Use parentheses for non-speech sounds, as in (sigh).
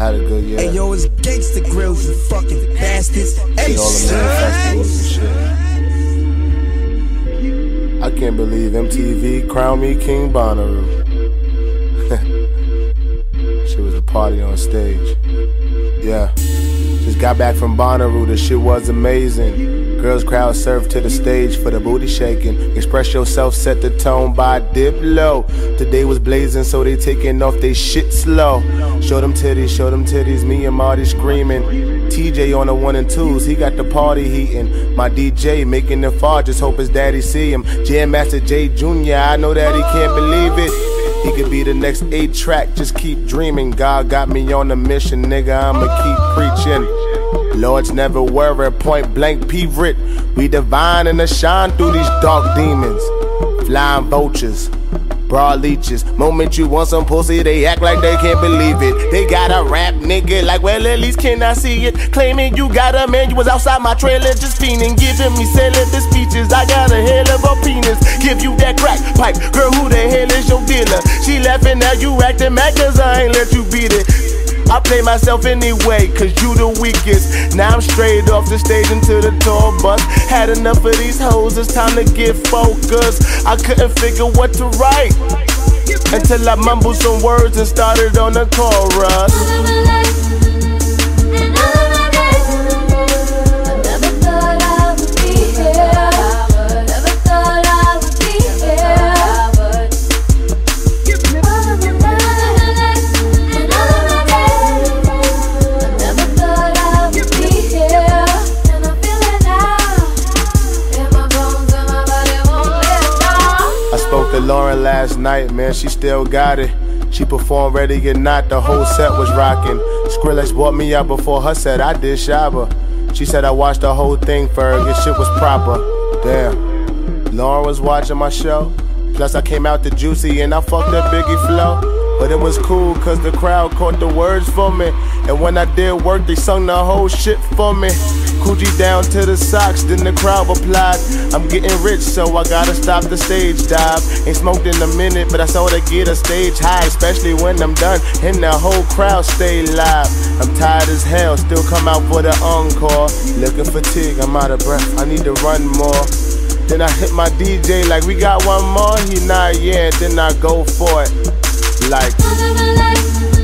had a good year. Yo, it's Gangsta Grillz, you fucking bastards. Hey. I can't believe MTV crowned me King Bonnaroo. (laughs) shit was a party on stage. Yeah. Just got back from Bonnaroo, the shit was amazing. Girls crowd surf to the stage for the booty shaking. Express yourself, set the tone by Diplo. Today was blazing, so they taking off they shit slow. Show them titties, show them titties, me and Marty screaming. TJ on the one and twos, he got the party heating. My DJ making the far, just hope his daddy see him. Jam Master Jay Jr., I know that he can't believe it. He could be the next A-Trak, just keep dreaming. God got me on a mission, nigga, I'ma keep preaching. Lords never worry, point blank P writ. We divine and shine through these dark demons. Flying vultures, broad leeches. Moment you want some pussy, they act like they can't believe it. They got a rap nigga, like, well, at least can I see it? Claiming you got a man, you was outside my trailer just fiending. Giving me celibate speeches, I got a hell of a penis. Give you that crack pipe, girl, who the hell is your dealer? She laughing now, you acting mad, cause I ain't let you beat it. I play myself anyway, cause you the weakest. Now I'm straight off the stage into the tour bus. Had enough of these hoes, it's time to get focused. I couldn't figure what to write until I mumbled some words and started on the chorus. Lauryn last night, man, she still got it. She performed Ready or Not, the whole set was rocking. Skrillex bought me out before her set, I did Shabba. She said I watched the whole thing, Ferg, and shit was proper. Damn. Lauryn was watching my show. Plus I came out to Juicy and I fucked up Biggie Flow. But it was cool cause the crowd caught the words for me. And when I did work, they sung the whole shit for me. Coochie down to the socks, then the crowd replied. I'm getting rich, so I gotta stop the stage dive. Ain't smoked in a minute, but I saw to get a stage high, especially when I'm done. And the whole crowd stay live. I'm tired as hell, still come out for the encore. Looking fatigued, I'm out of breath, I need to run more. Then I hit my DJ like we got one more. He not yeah, then I go for it like.